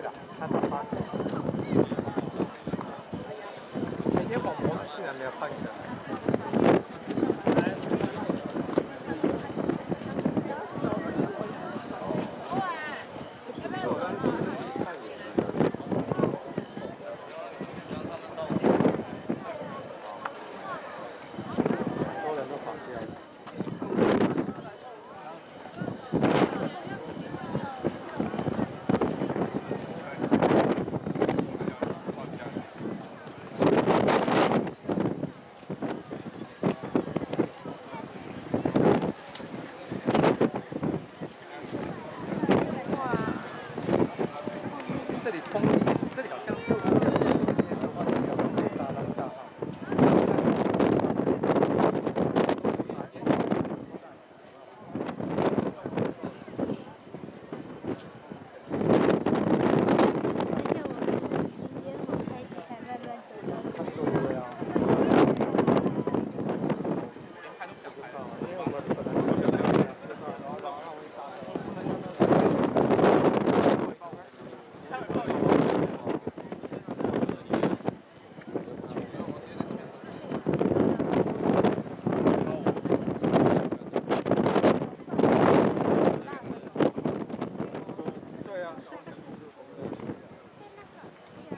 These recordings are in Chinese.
사이다.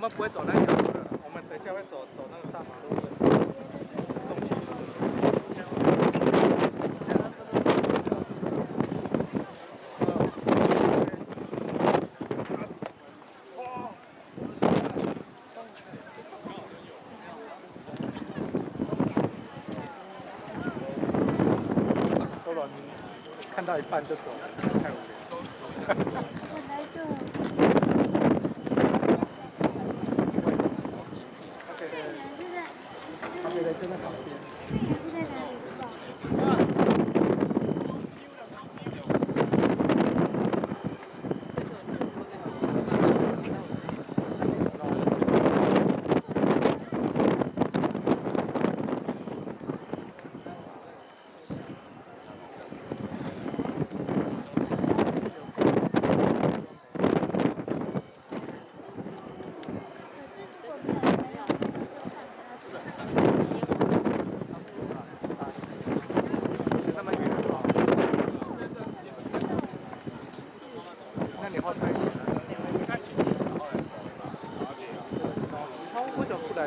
我们不会走那条路，我们等下会走走那个大马路的。看到一半就走了，太无聊。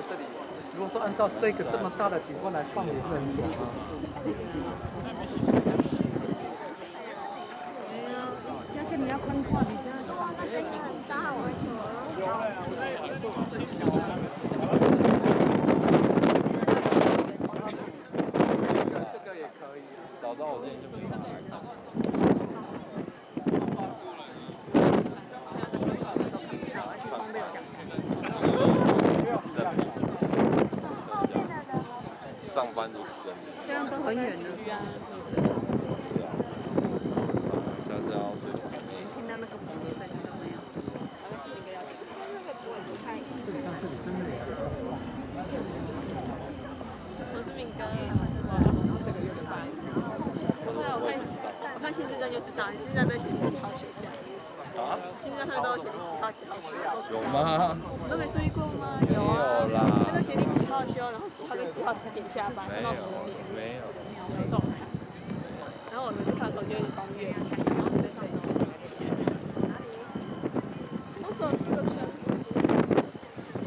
这里。如果说按照这个这么大的景观来放，也是很远啊。宽阔，这。这样都很远的。是啊，三十二岁。听到那个风声都。我是敏哥。这个月的班。我看我看薪资单就知道，你现在在写几号休假？啊？新政他都有写你几号几号休，有吗？你都没注意过吗？有啊，有啦他都写你几号休，然后几号跟几号十点下班，到十点，，没有。没有。没有。然后我每次看的时候就会去帮月看，然后谁谁就。我走四个圈。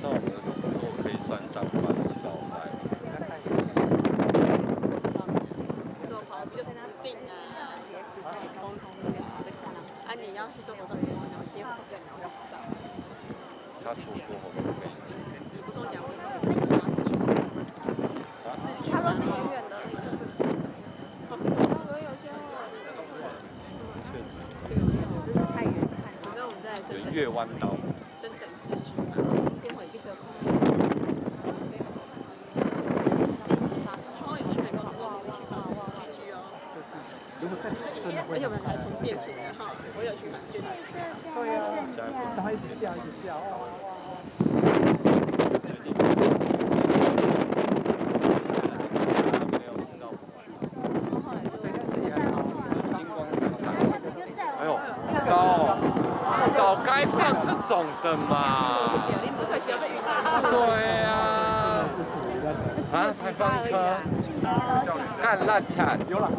那我们的工作可以算上班消塞吗？这种跑步就死定啊！啊，你要去做活动，你跟我讲，我今天不跟你我就知道。下次我做活动可以讲。你不跟我讲，我说你干嘛四区？四区，他都是远远的那个。哦，不懂。确实，太远看。那我们再来升圆月弯刀。升等四区嘛，跟我一个。超有趣，还跟我有去买。对啊，他一直叫一直叫，哇哇哇！没有吃到对，但是也还好。金光闪闪。就在我哎呦，高哦，早该放这种的嘛。对呀、啊，才放一颗，干烂惨。有了，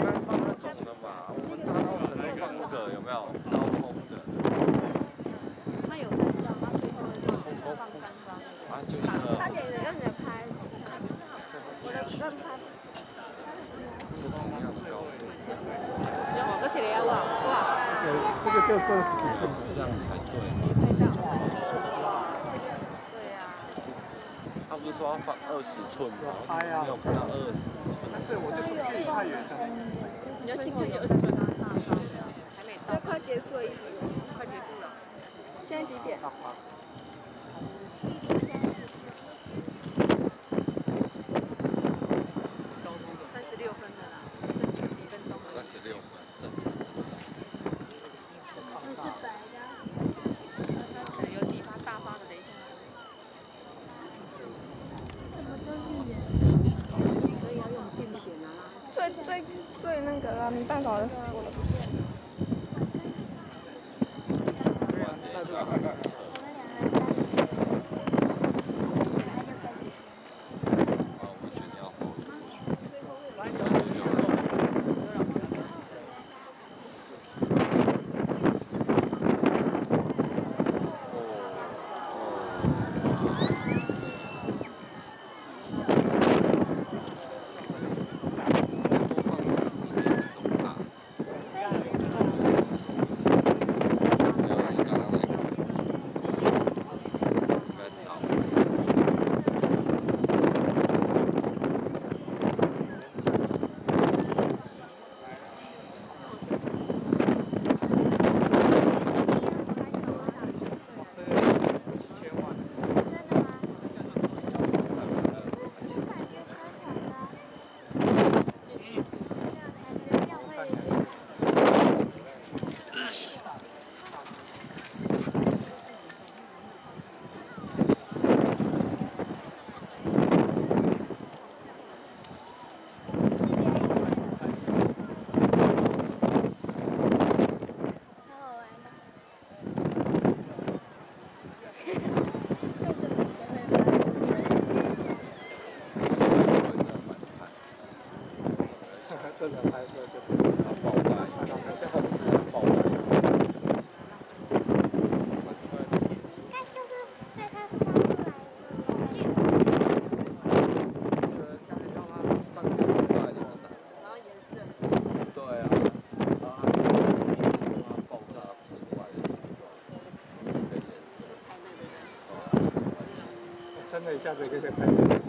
该放那种的嘛，我们大稻城那个有没有？刀锋的。他有三张，他最后放三张。啊，就一个。他给人让人拍，我的跟拍。就同样高度，而且你要哇哇，有这个就这样才对嘛。对呀，他不是说要放二十寸吗？没有看到二十寸。但是我就距离太远了。你要近点有二十寸还没到，所以快结束的意思。快结束了。现在几点？三十六分了啦，剩十几分钟了。三十六分，三十分不是白的。可能有几发大发的，等一下。什么都是所以要用变险啊。最最最那个了，没办法了。好，我觉得你要走。这个几千万，看起来真的拍摄就是爆炸，看到那些后置爆炸。然后颜色。对啊，然后它爆炸出来的形状，跟颜色。真的一下次可以拍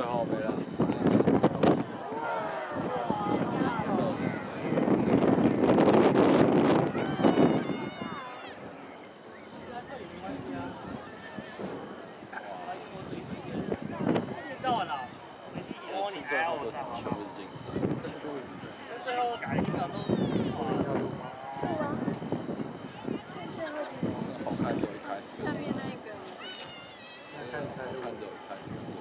太好拍了！哇，太帅了！没注，下面那个。从。